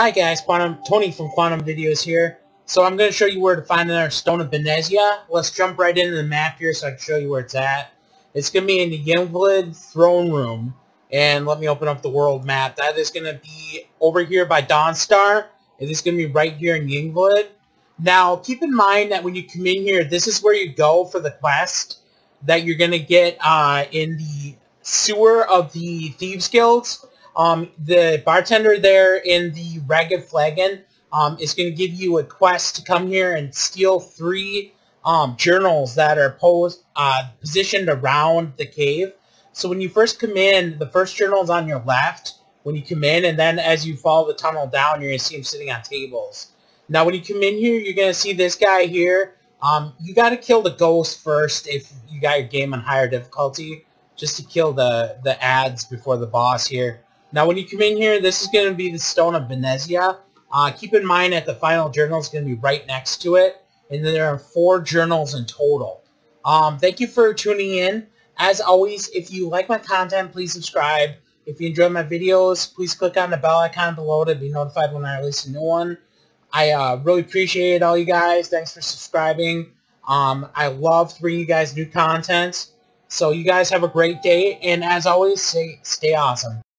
Hi guys, Quantum Tony from Quantum Videos here. So I'm going to show you where to find our Stone of Barenziah. Let's jump right into the map here so I can show you where it's at. It's going to be in the Yngvild Throne Room. And let me open up the world map. That is going to be over here by Dawnstar. And It is going to be right here in Yngvild. Now, keep in mind that when you come in here, this is where you go for the quest that you're going to get uh, in the sewer of the Thieves Guilds. Um, the bartender there in the Ragged Flagon um, is going to give you a quest to come here and steal three um, journals that are posed, uh, positioned around the cave. So when you first come in, the first journal is on your left when you come in, and then as you follow the tunnel down, you're going to see them sitting on tables. Now when you come in here, you're going to see this guy here. Um, you got to kill the ghost first if you got your game on higher difficulty, just to kill the, the ads before the boss here. Now, when you come in here, this is going to be the Stone of Barenziah. Uh, keep in mind that the final journal is going to be right next to it, and there are four journals in total. Um, thank you for tuning in. As always, if you like my content, please subscribe. If you enjoy my videos, please click on the bell icon below to be notified when I release a new one. I uh, really appreciate all you guys. Thanks for subscribing. Um, I love bringing you guys new content. So you guys have a great day, and as always, stay awesome.